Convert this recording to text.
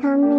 3